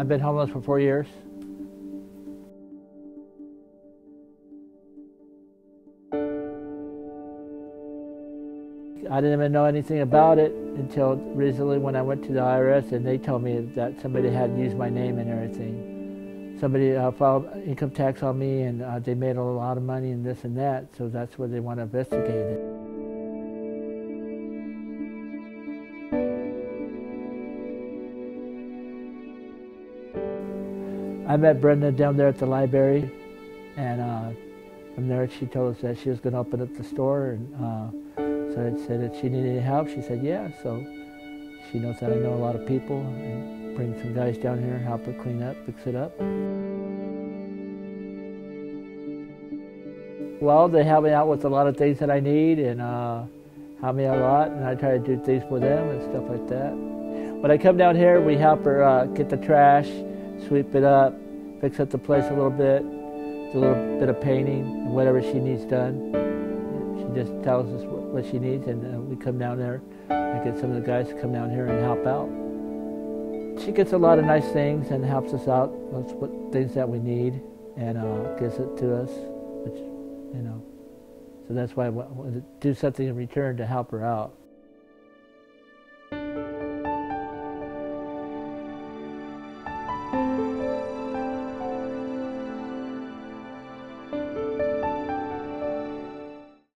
I've been homeless for four years. I didn't even know anything about it until recently when I went to the IRS and they told me that somebody had used my name and everything. Somebody uh, filed income tax on me and uh, they made a lot of money and this and that, so that's where they want to investigate it. I met Brenda down there at the library, and uh, from there she told us that she was going to open up the store, and uh, so I said that she needed any help. She said, yeah, so she knows that I know a lot of people, and bring some guys down here, and help her clean up, fix it up. Well, they help me out with a lot of things that I need, and uh, help me a lot, and I try to do things for them and stuff like that. When I come down here, we help her uh, get the trash, sweep it up, fix up the place a little bit, do a little bit of painting, and whatever she needs done. She just tells us what she needs, and uh, we come down there. I get some of the guys to come down here and help out. She gets a lot of nice things and helps us out with what things that we need, and uh, gives it to us, which you know. So that's why I want to do something in return to help her out.